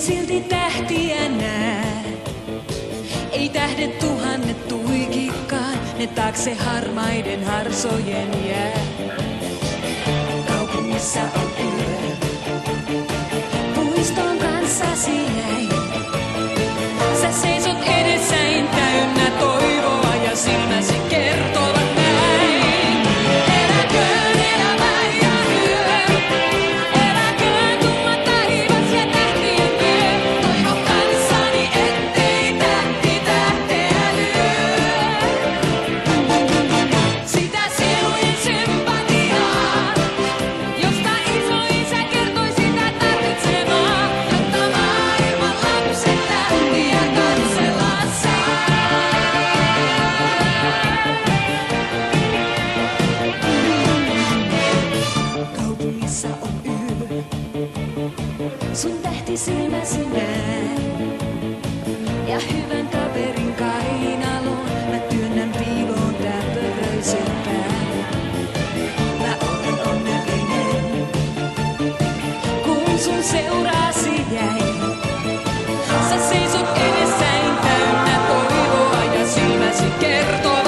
silti tähtiä näe. Ei tähdet tuhannet tuikikaan, ne taakse harmaiden harsojen jää. Kaupungissa on sun tähti silmäsi näen. Ja hyvän kaverin kainaloon mä työnnän piiloon täpöröisen pään. Mä olen onnellinen, kun sun seurasi jäin. Sä seisot edessäin täynnä toivoa ja silmäsi kertovat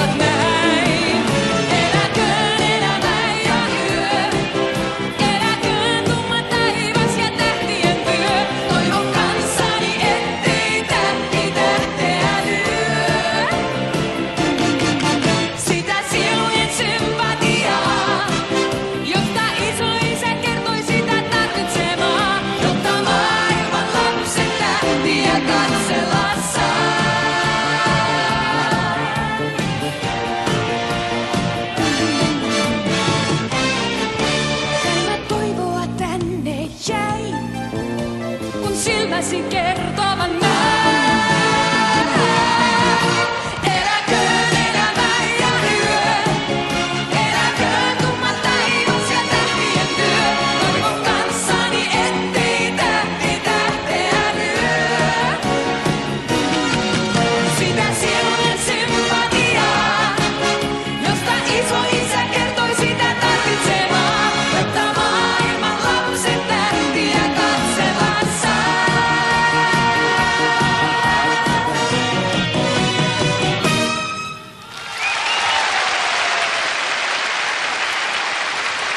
Mä toivoa